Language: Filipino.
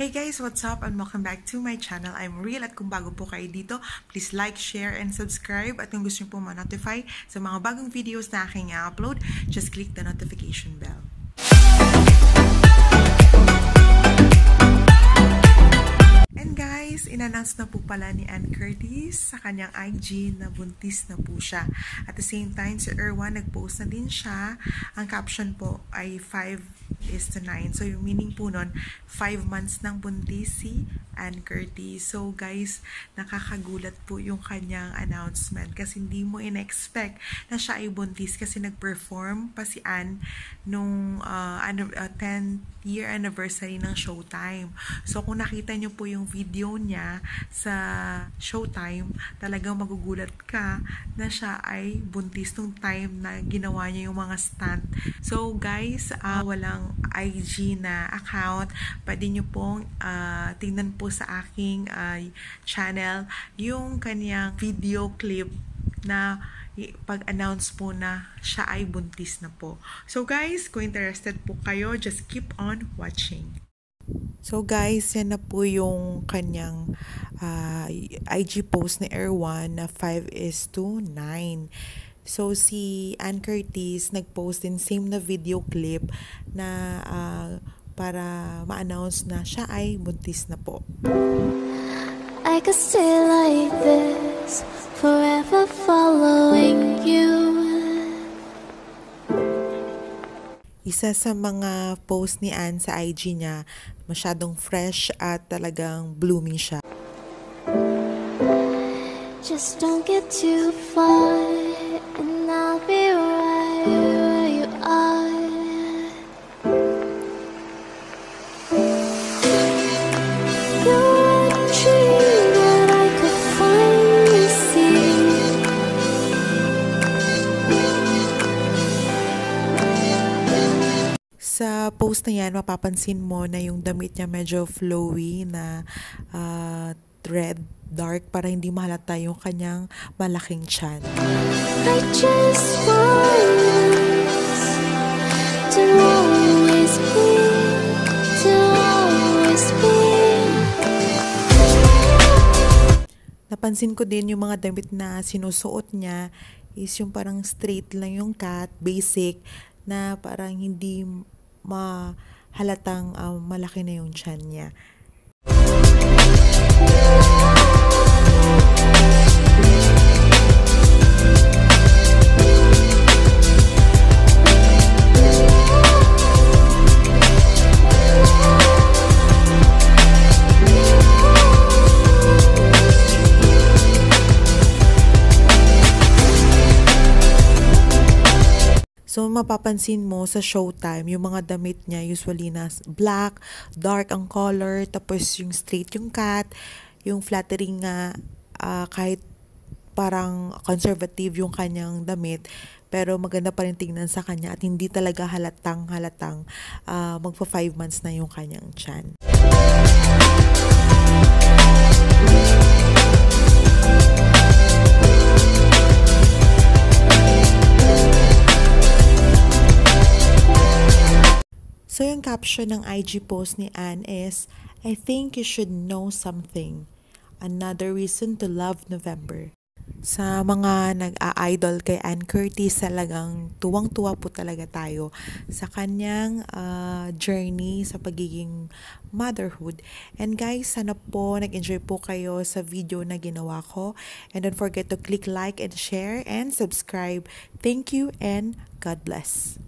Hey guys, what's up? And welcome back to my channel. I'm Real at kung bago po kayo dito, please like, share, and subscribe. At kung gusto niyo po ma-notify sa mga bagong videos na aking upload, just click the notification bell. Guys, inannounce na po pala ni Ann Curtis sa kanyang IG na buntis na po siya. At the same time, si Erwan nag-post na din siya. Ang caption po ay 5 is to 9. So, yung meaning po nun, 5 months nang buntis si Ann Curtis. So, guys, nakakagulat po yung kanyang announcement kasi hindi mo in-expect na siya ay buntis kasi nag-perform pa si Ann nung uh, uh, 10th year anniversary ng Showtime. So, kung nakita nyo po yung video niya sa Showtime, talagang magugulat ka na siya ay buntis nung time na ginawa niya yung mga stunt. So guys, uh, walang IG na account. Pwede nyo pong uh, tingnan po sa aking uh, channel yung kanyang video clip na pag-announce po na siya ay buntis na po. So guys, kung interested po kayo, just keep on watching. So guys, yan na po yung kanyang uh, IG post ni Erwan na 5 is to 9. So si Ann Curtis nag-post din same na video clip na uh, para ma-announce na siya ay buntis na po. I could stay like this Forever following you isa sa mga post ni Anne sa IG niya, masyadong fresh at talagang blooming siya. Just don't get too far post na yan, mapapansin mo na yung damit niya medyo flowy na uh, red, dark para hindi mahalata yung kanyang malaking chan. I just want to always be, to always be. Napansin ko din yung mga damit na sinusuot niya is yung parang straight lang yung cut, basic, na parang hindi mahalatang uh, malaki na yung chan niya. So, mapapansin mo sa showtime, yung mga damit niya usually na black, dark ang color, tapos yung straight yung cut, yung flattering nga uh, kahit parang conservative yung kanyang damit, pero maganda pa rin tingnan sa kanya at hindi talaga halatang halatang uh, magpa 5 months na yung kanyang chan. Yung caption ng IG post ni Anne is, I think you should know something. Another reason to love November. Sa mga nag-a-idol kay Anne Curtis, talagang tuwang-tuwa po talaga tayo sa kanyang uh, journey sa pagiging motherhood. And guys, sana po nag-enjoy po kayo sa video na ginawa ko. And don't forget to click like and share and subscribe. Thank you and God bless.